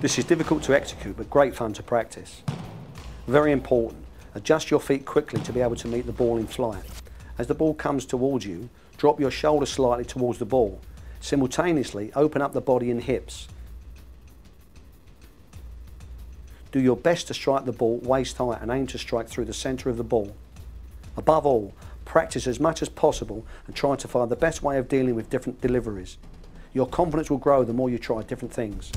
This is difficult to execute but great fun to practice. Very important, adjust your feet quickly to be able to meet the ball in flight. As the ball comes towards you, drop your shoulder slightly towards the ball. Simultaneously, open up the body and hips. Do your best to strike the ball waist high and aim to strike through the centre of the ball. Above all, practice as much as possible and try to find the best way of dealing with different deliveries. Your confidence will grow the more you try different things.